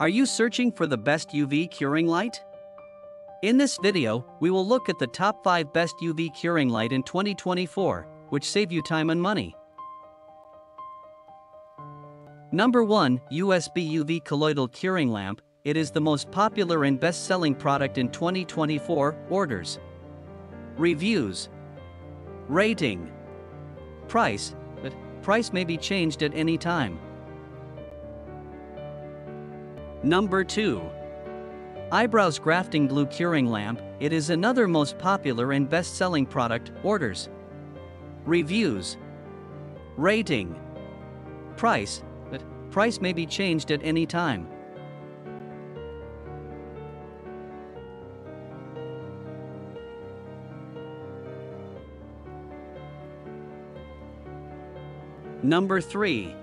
Are you searching for the best UV curing light? In this video, we will look at the top 5 best UV curing light in 2024, which save you time and money. Number 1 USB UV Colloidal Curing Lamp. It is the most popular and best selling product in 2024. Orders, Reviews, Rating, Price, but price may be changed at any time. Number 2. Eyebrows Grafting Glue Curing Lamp, it is another most popular and best-selling product, orders. Reviews. Rating. Price, but price may be changed at any time. Number 3.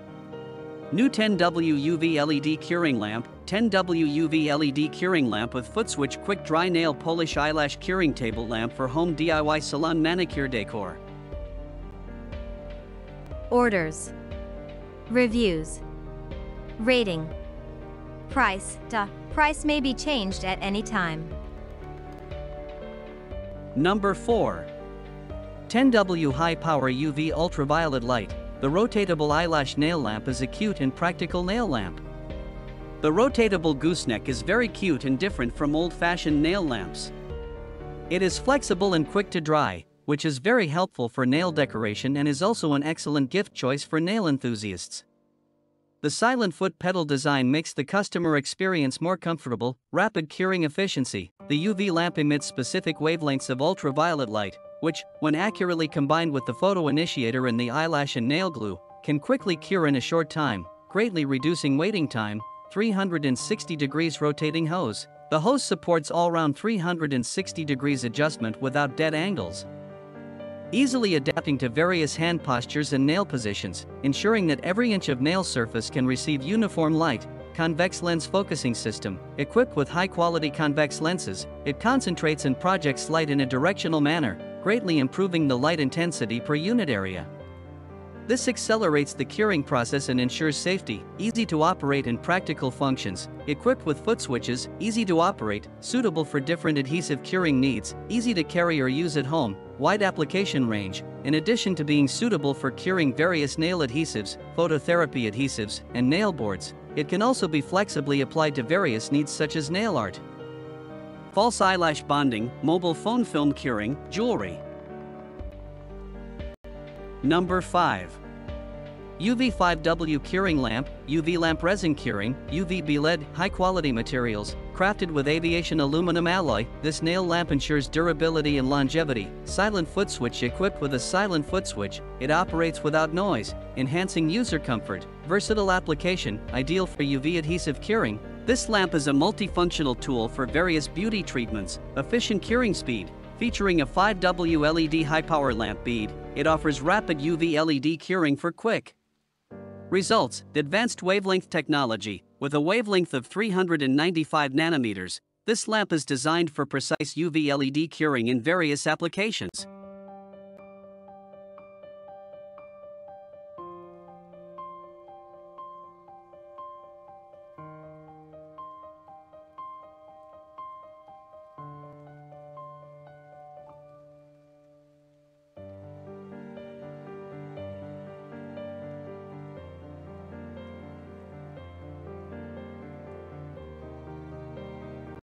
New 10W UV LED Curing Lamp 10W UV LED Curing Lamp with Foot Switch Quick Dry Nail Polish Eyelash Curing Table Lamp for Home DIY Salon Manicure Decor. Orders. Reviews. Rating. Price. Duh. Price may be changed at any time. Number 4. 10W High Power UV Ultraviolet Light the rotatable eyelash nail lamp is a cute and practical nail lamp. The rotatable gooseneck is very cute and different from old-fashioned nail lamps. It is flexible and quick to dry, which is very helpful for nail decoration and is also an excellent gift choice for nail enthusiasts. The silent foot pedal design makes the customer experience more comfortable, rapid curing efficiency. The UV lamp emits specific wavelengths of ultraviolet light, which, when accurately combined with the photo initiator and the eyelash and nail glue, can quickly cure in a short time, greatly reducing waiting time. 360 degrees rotating hose. The hose supports all-round 360 degrees adjustment without dead angles. Easily adapting to various hand postures and nail positions, ensuring that every inch of nail surface can receive uniform light, convex lens focusing system, equipped with high-quality convex lenses, it concentrates and projects light in a directional manner, greatly improving the light intensity per unit area. This accelerates the curing process and ensures safety, easy to operate and practical functions, equipped with foot switches, easy to operate, suitable for different adhesive curing needs, easy to carry or use at home, wide application range, in addition to being suitable for curing various nail adhesives, phototherapy adhesives, and nail boards, it can also be flexibly applied to various needs such as nail art, false eyelash bonding, mobile phone film curing, jewelry. Number 5. UV5W curing lamp, UV lamp resin curing, UVB LED, high quality materials, crafted with aviation aluminum alloy, this nail lamp ensures durability and longevity. Silent foot switch equipped with a silent foot switch, it operates without noise, enhancing user comfort. Versatile application, ideal for UV adhesive curing, this lamp is a multifunctional tool for various beauty treatments, efficient curing speed, featuring a 5W LED high-power lamp bead, it offers rapid UV LED curing for quick results. Advanced wavelength technology, with a wavelength of 395 nanometers, this lamp is designed for precise UV LED curing in various applications.